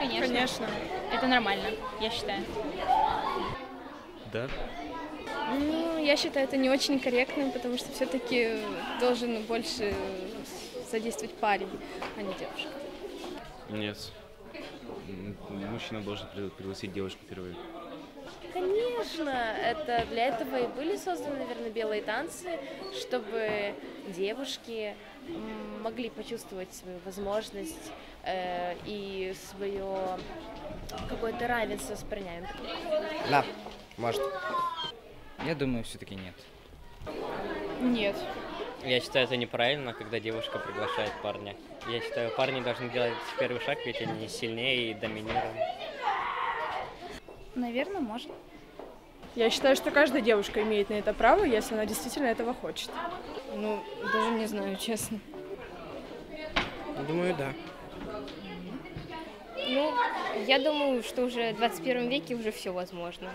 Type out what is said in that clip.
конечно. Конечно. Это нормально, я считаю. Да. Ну, я считаю это не очень корректным, потому что все-таки должен больше задействовать парень, а не девушка. Нет. Мужчина должен при- пригласить девушку впервые. Конечно, это для этого и были созданы, наверное, белые танцы, чтобы девушки могли почувствовать свою возможность э, и свое какое-то равенство с парнями. Да, может. Я думаю, все-таки нет. Нет. Я считаю, это неправильно, когда девушка приглашает парня. Я считаю, парни должны делать первый шаг, ведь они сильнее и доминируют. Наверное, может. Я считаю, что каждая девушка имеет на это право, если она действительно этого хочет. Ну, даже не знаю, честно. Думаю, да. Ну, я думаю, что уже в 21 веке уже все возможно.